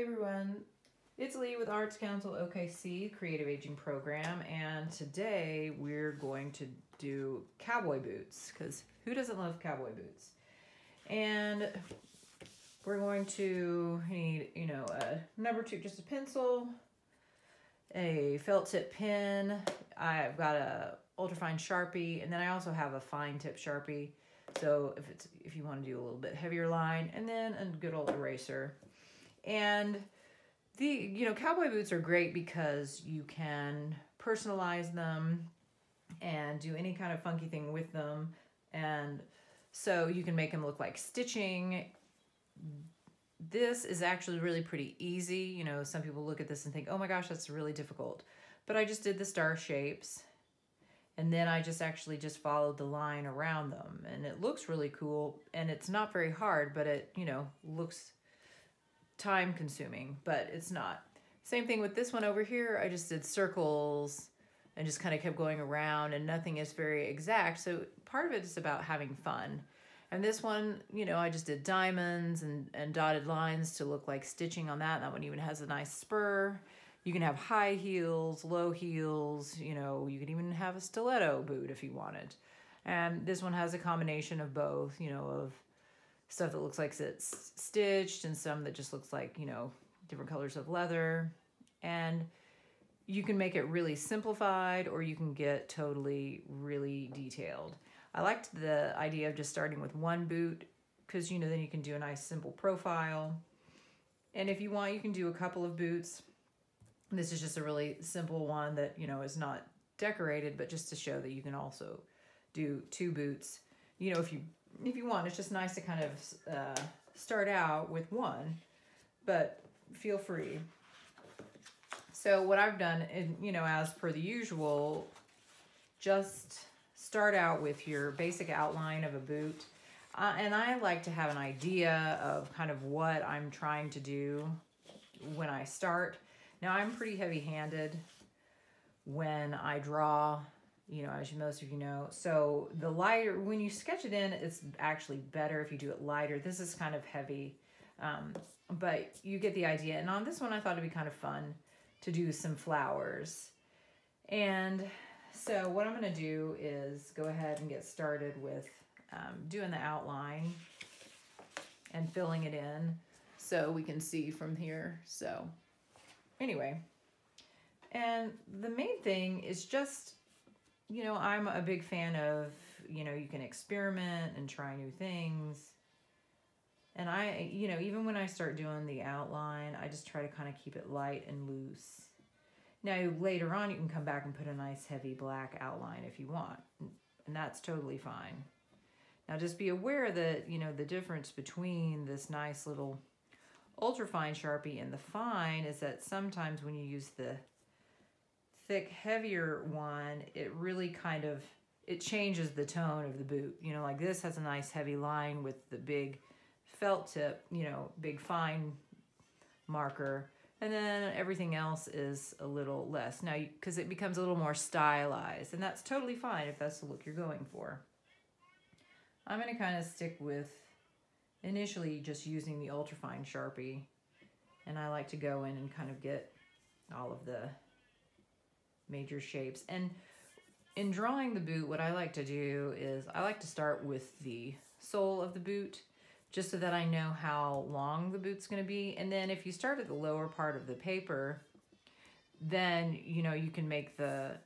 Hey everyone, it's Leigh with Arts Council OKC Creative Aging Program, and today we're going to do cowboy boots because who doesn't love cowboy boots? And we're going to need, you know, a number two, just a pencil, a felt tip pen. I've got a ultrafine Sharpie, and then I also have a fine tip Sharpie. So if it's if you want to do a little bit heavier line, and then a good old eraser. And the you know cowboy boots are great because you can personalize them and do any kind of funky thing with them, and so you can make them look like stitching. This is actually really pretty easy. You know, some people look at this and think, oh my gosh, that's really difficult. But I just did the star shapes and then I just actually just followed the line around them and it looks really cool and it's not very hard, but it, you know, looks time consuming, but it's not. Same thing with this one over here. I just did circles and just kind of kept going around and nothing is very exact. So part of it is about having fun. And this one, you know, I just did diamonds and, and dotted lines to look like stitching on that. That one even has a nice spur. You can have high heels, low heels, you know, you can even have a stiletto boot if you wanted. And this one has a combination of both, you know, of stuff that looks like it's stitched and some that just looks like, you know, different colors of leather. And you can make it really simplified or you can get totally really detailed. I liked the idea of just starting with one boot because, you know, then you can do a nice simple profile. And if you want, you can do a couple of boots. This is just a really simple one that, you know, is not decorated, but just to show that you can also do two boots. You know, if you if you want, it's just nice to kind of uh, start out with one, but feel free. So what I've done, and you know, as per the usual, just start out with your basic outline of a boot. Uh, and I like to have an idea of kind of what I'm trying to do when I start. Now I'm pretty heavy handed when I draw you know, as most of you know. So the lighter, when you sketch it in, it's actually better if you do it lighter. This is kind of heavy, um, but you get the idea. And on this one, I thought it'd be kind of fun to do some flowers. And so what I'm gonna do is go ahead and get started with um, doing the outline and filling it in so we can see from here. So anyway, and the main thing is just you know, I'm a big fan of, you know, you can experiment and try new things. And I, you know, even when I start doing the outline, I just try to kind of keep it light and loose. Now, later on, you can come back and put a nice heavy black outline if you want, and that's totally fine. Now, just be aware that, you know, the difference between this nice little ultra fine Sharpie and the fine is that sometimes when you use the thick, heavier one, it really kind of, it changes the tone of the boot. You know, like this has a nice heavy line with the big felt tip, you know, big fine marker. And then everything else is a little less. Now, because it becomes a little more stylized. And that's totally fine if that's the look you're going for. I'm going to kind of stick with initially just using the ultrafine Sharpie. And I like to go in and kind of get all of the major shapes. And in drawing the boot, what I like to do is I like to start with the sole of the boot just so that I know how long the boot's gonna be. And then if you start at the lower part of the paper, then, you know, you can make the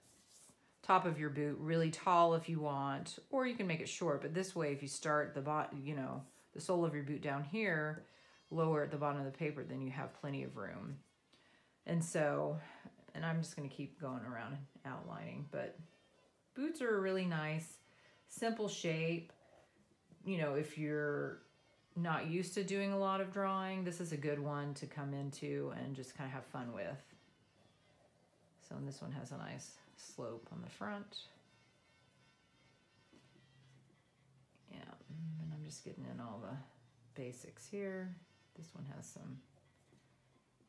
top of your boot really tall if you want, or you can make it short. But this way, if you start the bot, you know, the sole of your boot down here, lower at the bottom of the paper, then you have plenty of room. And so and I'm just going to keep going around and outlining. But boots are a really nice, simple shape. You know, if you're not used to doing a lot of drawing, this is a good one to come into and just kind of have fun with. So this one has a nice slope on the front. Yeah, and I'm just getting in all the basics here. This one has some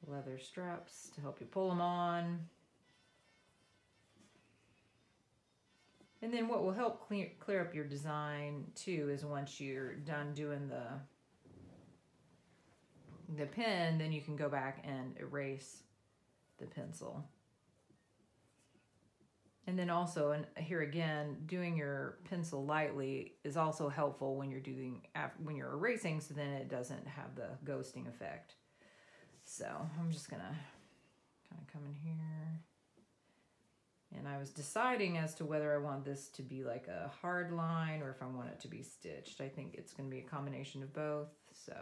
leather straps to help you pull them on. And then what will help clear, clear up your design too is once you're done doing the the pen, then you can go back and erase the pencil. And then also, and here again, doing your pencil lightly is also helpful when you're doing when you're erasing, so then it doesn't have the ghosting effect. So I'm just gonna kind of come in here. And I was deciding as to whether I want this to be like a hard line or if I want it to be stitched. I think it's going to be a combination of both. So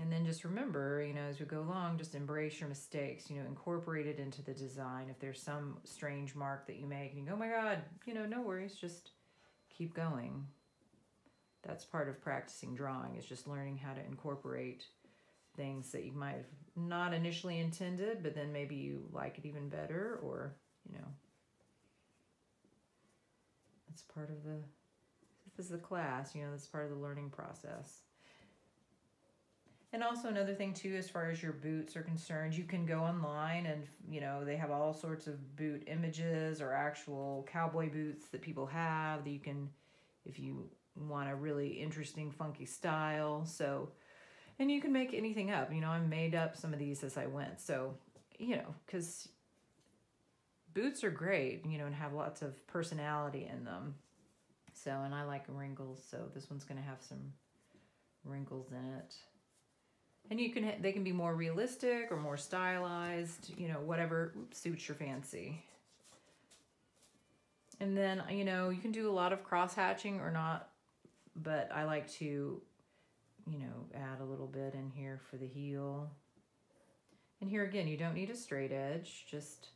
and then just remember, you know, as we go along, just embrace your mistakes, you know, incorporate it into the design. If there's some strange mark that you make and you go, oh my God, you know, no worries, just keep going. That's part of practicing drawing is just learning how to incorporate things that you might have not initially intended, but then maybe you like it even better or, you know, it's part of the, this is the class, you know, that's part of the learning process. And also another thing too, as far as your boots are concerned, you can go online and you know they have all sorts of boot images or actual cowboy boots that people have that you can, if you want a really interesting funky style. So, and you can make anything up. You know, I made up some of these as I went. So, you know, because boots are great, you know, and have lots of personality in them. So, and I like wrinkles, so this one's going to have some wrinkles in it and you can they can be more realistic or more stylized you know whatever suits your fancy and then you know you can do a lot of cross hatching or not but I like to you know add a little bit in here for the heel and here again you don't need a straight edge just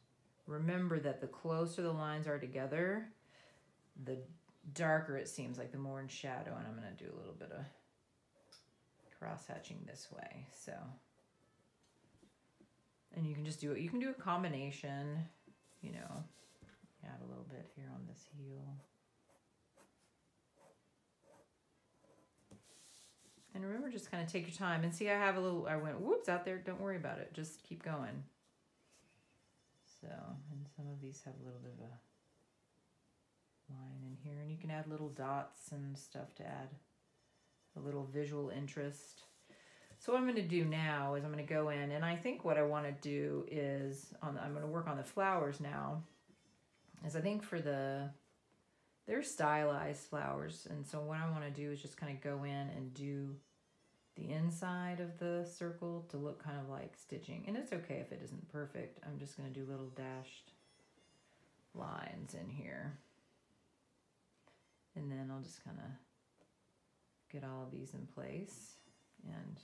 remember that the closer the lines are together the darker it seems like the more in shadow and I'm to do a little bit of cross hatching this way. So, and you can just do it. You can do a combination, you know, add a little bit here on this heel. And remember, just kind of take your time and see, I have a little, I went, whoops, out there. Don't worry about it. Just keep going. So, and some of these have a little bit of a line in here. And you can add little dots and stuff to add a little visual interest. So what I'm going to do now is I'm going to go in and I think what I want to do is on I'm going to work on the flowers now is I think for the they're stylized flowers and so what I want to do is just kind of go in and do the inside of the circle to look kind of like stitching and it's okay if it isn't perfect I'm just going to do little dashed lines in here and then I'll just kind of get all of these in place and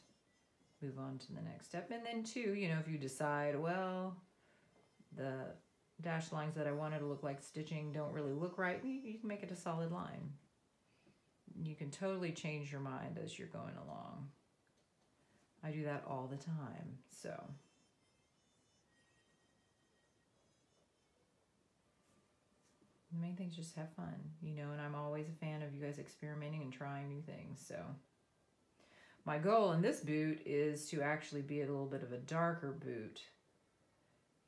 move on to the next step. And then two, you know, if you decide, well, the dash lines that I wanted to look like stitching don't really look right, you, can make it a solid line. You can totally change your mind as you're going along. I do that all the time, so... the main thing is just have fun, you know, and I'm always a fan of you guys experimenting and trying new things. So my goal in this boot is to actually be a little bit of a darker boot.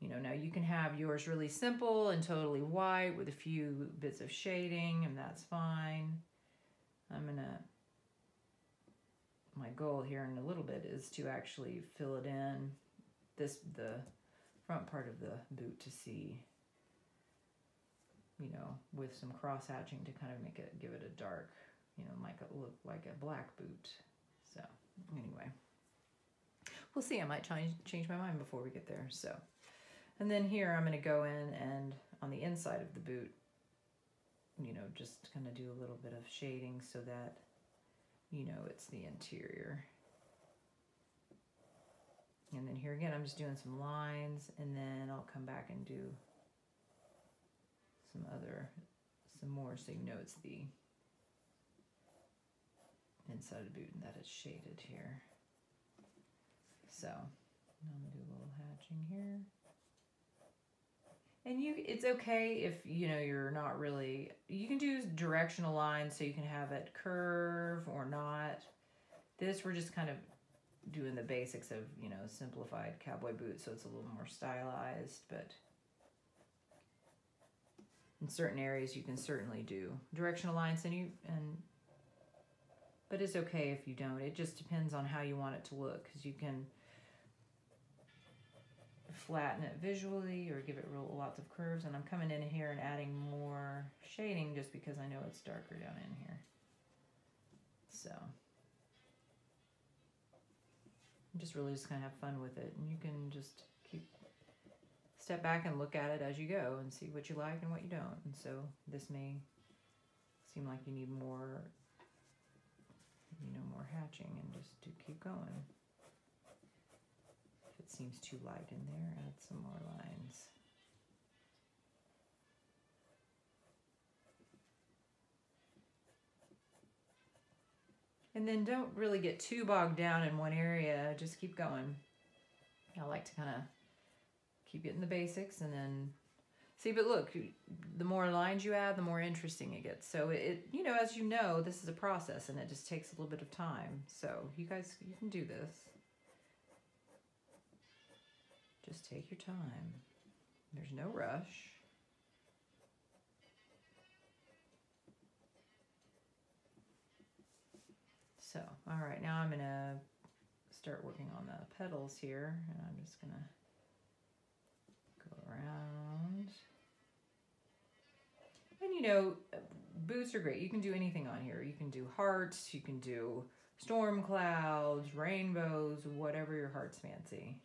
You know, now you can have yours really simple and totally white with a few bits of shading and that's fine. I'm gonna, my goal here in a little bit is to actually fill it in this, the front part of the boot to see you know, with some cross hatching to kind of make it, give it a dark, you know, make it look like a black boot. So anyway, we'll see. I might change, change my mind before we get there. So, and then here I'm going to go in and on the inside of the boot, you know, just kind of do a little bit of shading so that, you know, it's the interior. And then here again, I'm just doing some lines and then I'll come back and do some other, some more so you know it's the inside of the boot and that is shaded here. So I'm gonna do a little hatching here. And you, it's okay if, you know, you're not really, you can do directional lines so you can have it curve or not. This, we're just kind of doing the basics of, you know, simplified cowboy boots so it's a little more stylized, but in certain areas you can certainly do directional lines and you and But it's okay if you don't. It just depends on how you want it to look because you can flatten it visually or give it real lots of curves. And I'm coming in here and adding more shading just because I know it's darker down in here. So I'm just really just kind of have fun with it. And you can just keep step back and look at it as you go and see what you like and what you don't. And so this may seem like you need more you know, more hatching and just to keep going. Seems too light in there, add some more lines. And then don't really get too bogged down in one area, just keep going. I like to kind of keep getting the basics and then See, but look, the more lines you add, the more interesting it gets. So it, you know, as you know, this is a process and it just takes a little bit of time. So you guys, you can do this. Just take your time. There's no rush. So, all right, now I'm going to start working on the petals here. And I'm just going to go around. And you know, boots are great. You can do anything on here. You can do hearts, you can do storm clouds, rainbows, whatever your heart's fancy.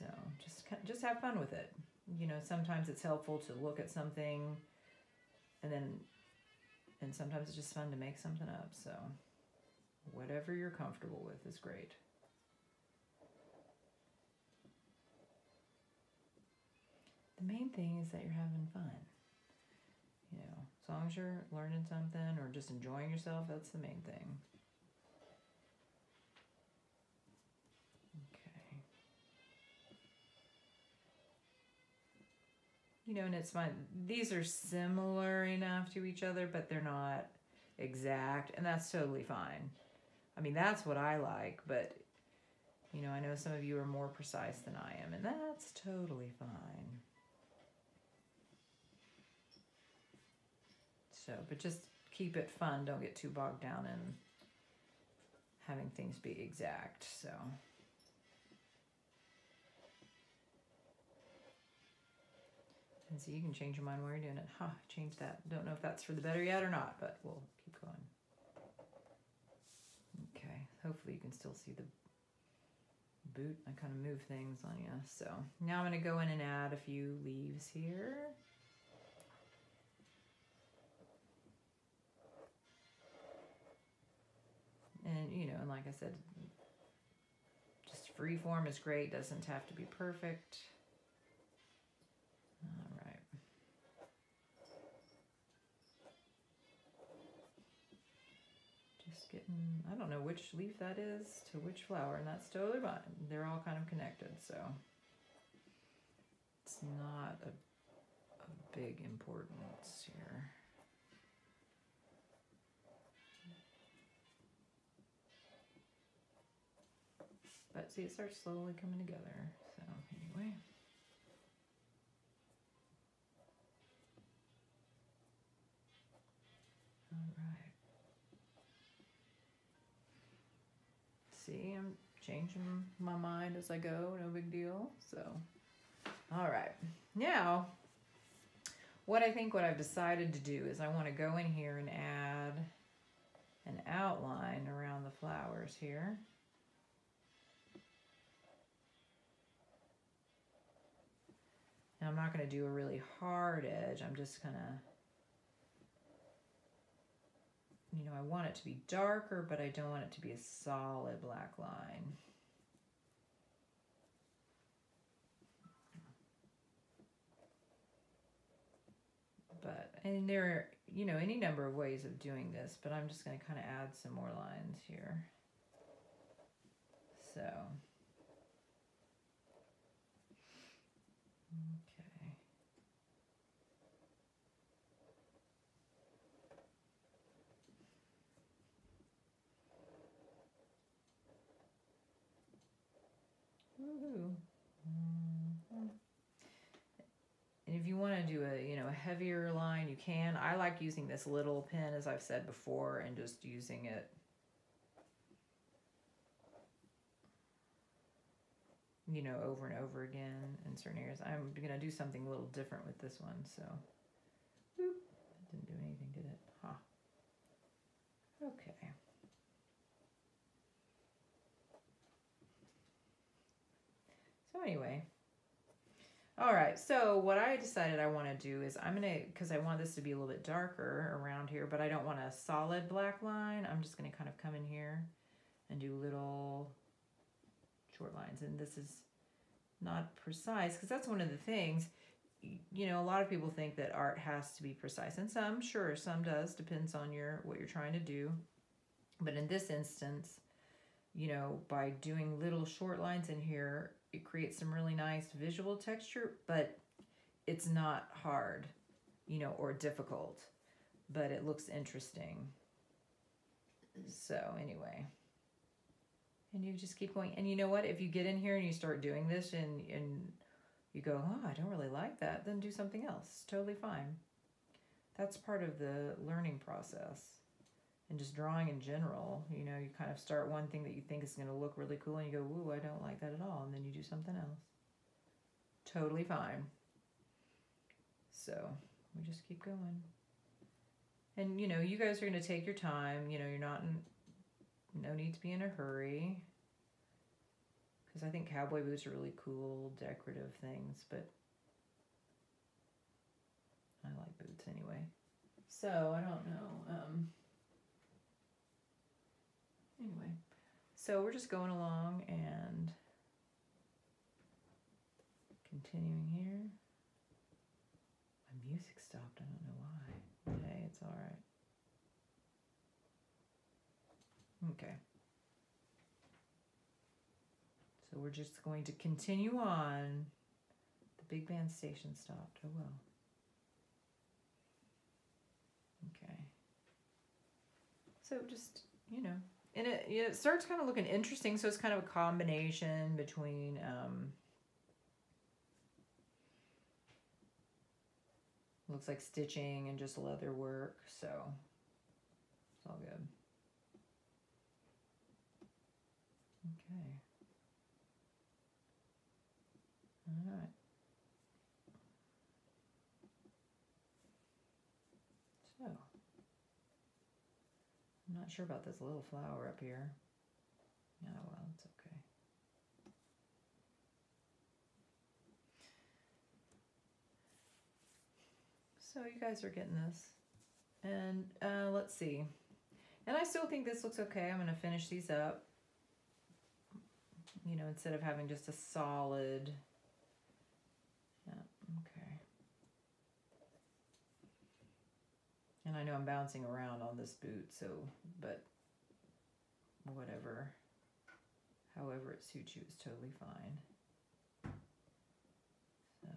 So just just have fun with it. You know, sometimes it's helpful to look at something and then and sometimes it's just fun to make something up. So whatever you're comfortable with is great. the main thing is that you're having fun. You know, as long as you're learning something or just enjoying yourself, that's the main thing. You know, and it's fine. These are similar enough to each other, but they're not exact, and that's totally fine. I mean, that's what I like, but you know, I know some of you are more precise than I am, and that's totally fine. So, but just keep it fun. Don't get too bogged down in having things be exact. So. And so you can change your mind while you're doing it. Huh, change that. Don't know if that's for the better yet or not, but we'll keep going. Okay, hopefully you can still see the boot. I kind of move things on you. So now I'm going to go in and add a few leaves here. And, you know, and like I said, just free form is great. Doesn't have to be perfect. I don't know which leaf that is to which flower, and that's totally fine. They're all kind of connected, so it's not a, a big importance here. But see, it starts slowly coming together. So anyway. All right. See, I'm changing my mind as I go. No big deal. So, all right. Now, what I think what I've decided to do is I want to go in here and add an outline around the flowers here. And I'm not going to do a really hard edge. I'm just going to, you know, I want it to be darker, but I don't want it to be a solid black line. But, and there are, you know, any number of ways of doing this, but I'm just going to kind of add some more lines here. So... And if you want to do a, you know, a heavier line, you can. I like using this little pen, as I've said before, and just using it you know, over and over again in certain areas. I'm going to do something a little different with this one, so. Boop. That didn't do anything, did it? Huh. Okay. So anyway, all right, so what I decided I want to do is I'm going to, because I want this to be a little bit darker around here, but I don't want a solid black line. I'm just going to kind of come in here and do little short lines. And this is not precise because that's one of the things, you know, a lot of people think that art has to be precise. And some, sure, some does, depends on your what you're trying to do. But in this instance, you know, by doing little short lines in here, it creates some really nice visual texture, but it's not hard, you know, or difficult, but it looks interesting. So anyway, and you just keep going. And you know what? If you get in here and you start doing this and, and you go, oh, I don't really like that, then do something else. totally fine. That's part of the learning process. And just drawing in general, you know, you kind of start one thing that you think is going to look really cool and you go, ooh, I don't like that at all. And then you do something else. Totally fine. So we just keep going. And, you know, you guys are going to take your time. You know, you're not in no need to be in a hurry. Because I think cowboy boots are really cool, decorative things, but I like boots anyway. So I don't know. Um, anyway, so we're just going along and continuing here. My music stopped. I don't know why. Hey, it's all right. Okay. So we're just going to continue on. The big band station stopped. Oh well. Okay. So just, you know, and it, it starts kind of looking interesting. So it's kind of a combination between um, looks like stitching and just leather work. So it's all good. Okay. All right. So, I'm not sure about this little flower up here. Oh, well, it's okay. So you guys are getting this. And uh, let's see. And I still think this looks okay. I'm going to finish these up you know, instead of having just a solid, yeah, okay. And I know I'm bouncing around on this boot, so, but whatever, however it suits you is totally fine. So,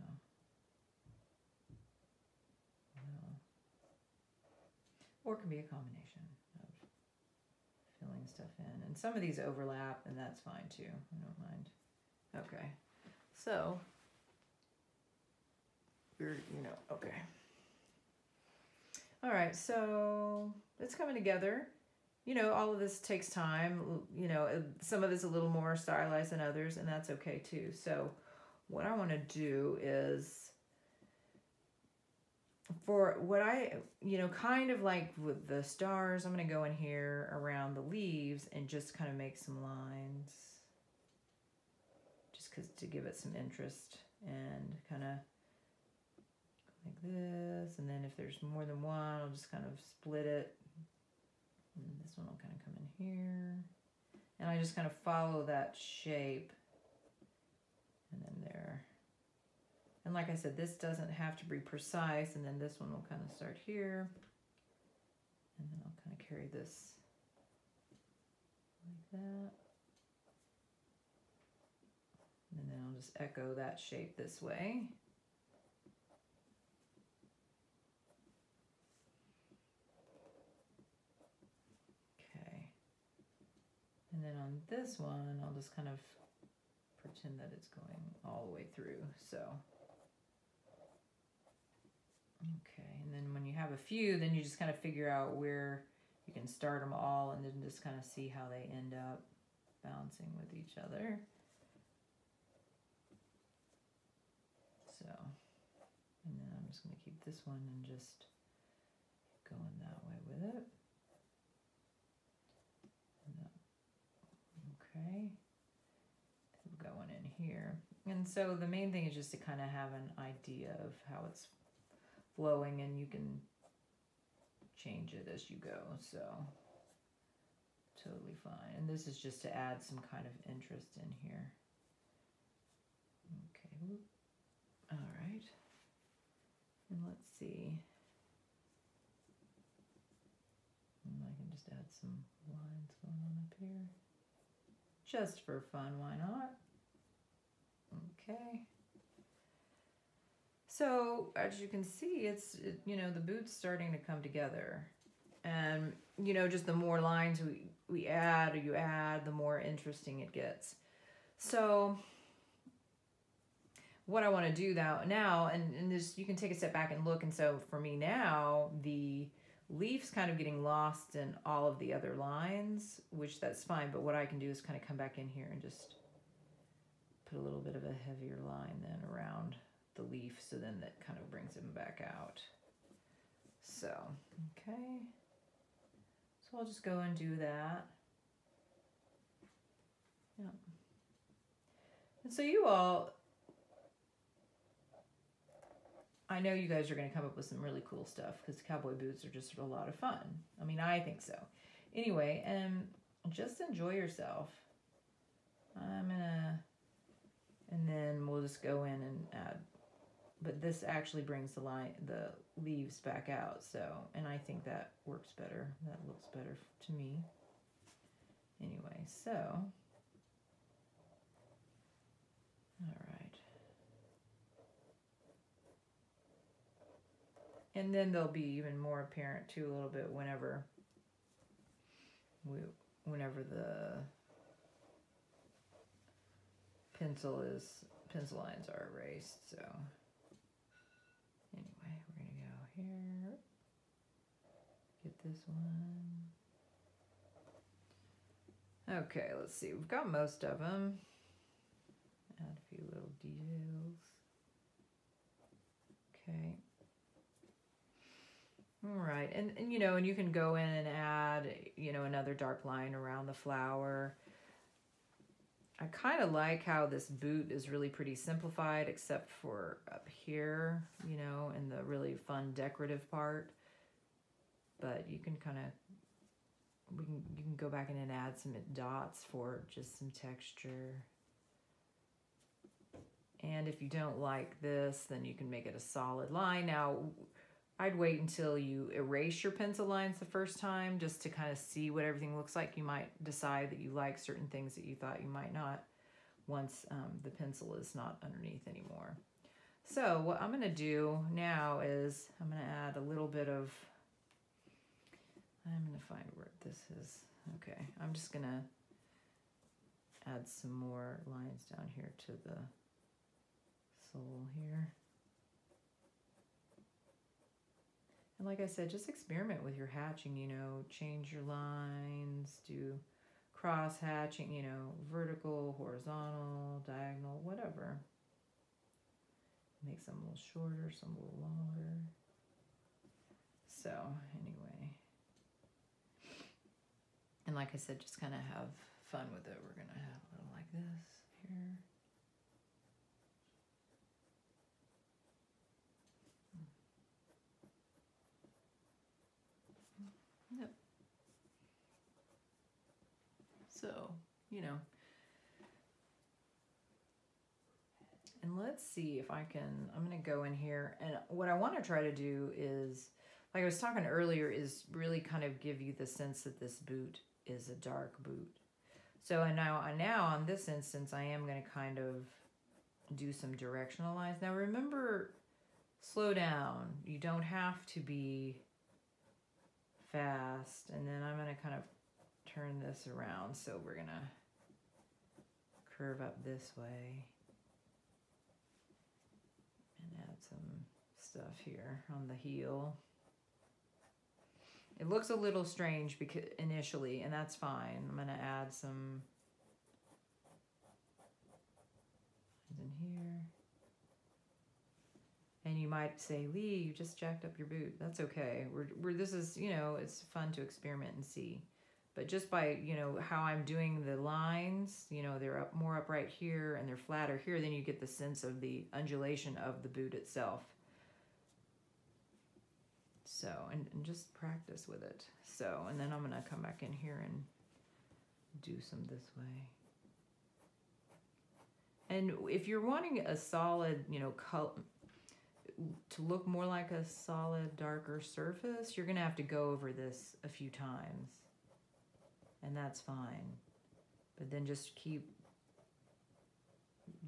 or it can be a combination of filling stuff in. And some of these overlap, and that's fine too. I don't mind. Okay. So, you're, you know, okay. All right, so it's coming together. You know, all of this takes time. You know, uh, some of it's a little more stylized than others, and that's okay too. So, what I want to do is for what I, you know, kind of like with the stars, I'm going to go in here around the leaves and just kind of make some lines. Just because to give it some interest and kind of like this. And then if there's more than one, I'll just kind of split it. And this one will kind of come in here. And I just kind of follow that shape. And then there. And like I said, this doesn't have to be precise, and then this one will kind of start here. And then I'll kind of carry this like that. And then I'll just echo that shape this way. Okay. And then on this one, I'll just kind of pretend that it's going all the way through. So Okay, and then when you have a few, then you just kind of figure out where you can start them all and then just kind of see how they end up bouncing with each other. So, and then I'm just going to keep this one and just going that way with it. Okay, going in here. And so the main thing is just to kind of have an idea of how it's flowing and you can change it as you go. So totally fine. And this is just to add some kind of interest in here. Okay. All right. And let's see. And I can just add some lines going on up here. Just for fun, why not? Okay. So as you can see, it's, it, you know, the boot's starting to come together. And, you know, just the more lines we, we add or you add, the more interesting it gets. So what I want to do now, now and, and this, you can take a step back and look. And so for me now, the leaf's kind of getting lost in all of the other lines, which that's fine. But what I can do is kind of come back in here and just put a little bit of a heavier line then around the leaf so then that kind of brings him back out. So, okay. So I'll just go and do that. Yeah. And so you all, I know you guys are going to come up with some really cool stuff because cowboy boots are just a lot of fun. I mean, I think so. Anyway, and just enjoy yourself. I'm going to, and then we'll just go in and add but this actually brings the line the leaves back out so and I think that works better that looks better to me anyway so all right and then they'll be even more apparent too a little bit whenever we whenever the pencil is pencil lines are erased so anyway, we're gonna go here. Get this one. Okay, let's see. We've got most of them. Add a few little details. Okay. All right, and, and you know, and you can go in and add, you know, another dark line around the flower. I kind of like how this boot is really pretty simplified except for up here, you know, and the really fun decorative part. But you can kind of, we can, you can go back in and add some dots for just some texture. And if you don't like this, then you can make it a solid line. Now, I'd wait until you erase your pencil lines the first time just to kind of see what everything looks like. You might decide that you like certain things that you thought you might not once um, the pencil is not underneath anymore. So what I'm going to do now is I'm going to add a little bit of, I'm going to find where this is. Okay, I'm just going to add some more lines down here to the sole here. And like I said, just experiment with your hatching, you know, change your lines, do cross hatching, you know, vertical, horizontal, diagonal, whatever. Make some a little shorter, some a little longer. So anyway, and like I said, just kind of have fun with it. We're gonna have a little like this here. So, you know. And let's see if I can, I'm going to go in here. And what I want to try to do is, like I was talking earlier, is really kind of give you the sense that this boot is a dark boot. So and now, I now on this instance, I am going to kind of do some directional lines. Now remember, slow down. You don't have to be fast. And then I'm to kind of turn this around. So we're to curve up this way and add some stuff here on the heel. It looks a little strange because initially, and that's fine. I'm gonna add some in here. And you might say, Leigh, you just jacked up your boot. That's okay. We're, we're this is, you know, it's fun to experiment and see. But just by, you know, how I'm doing the lines, you know, they're up more upright here and they're flatter here, then you get the sense of the undulation of the boot itself. So, and, and just practice with it. So, and then I'm going to come back in here and do some this way. And if you're wanting a solid, you know, color, to look more like a solid, darker surface, you're to have to go over this a few times. And that's fine. But then just keep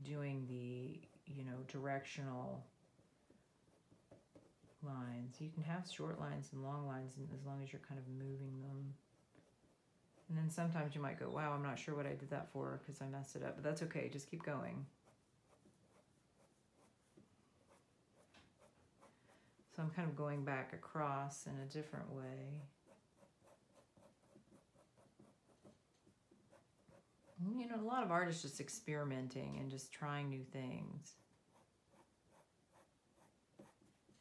doing the, you know, directional lines. You can have short lines and long lines and as long as you're kind of moving them. And then sometimes you might go, wow, I'm not sure what I did that for because I messed it up. But that's okay. Just keep going. So I'm kind of going back across in a different way. You know, a lot of art is just experimenting and just trying new things.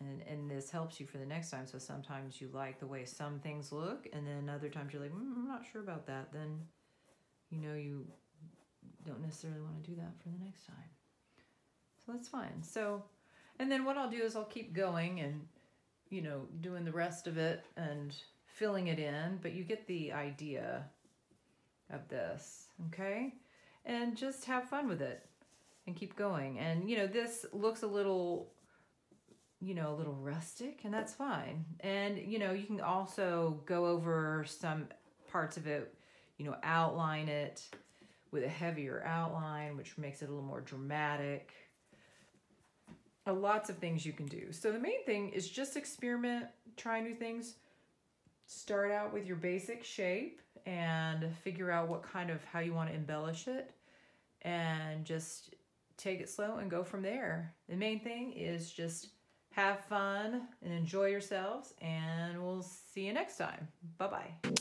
And, and this helps you for the next time. So sometimes you like the way some things look, and then other times you're like, mm, I'm not sure about that. Then you know you don't necessarily want to do that for the next time. So that's fine. So, and then what I'll do is I'll keep going and, you know, doing the rest of it and filling it in, but you get the idea of this, okay? And just have fun with it and keep going. And, you know, this looks a little you know, a little rustic, and that's fine. And, you know, you can also go over some parts of it, you know, outline it with a heavier outline, which makes it a little more dramatic. Lots of things you can do. So the main thing is just experiment, try new things. Start out with your basic shape and figure out what kind of, how you want to embellish it. And just take it slow and go from there. The main thing is just have fun and enjoy yourselves, and we'll see you next time. Bye bye.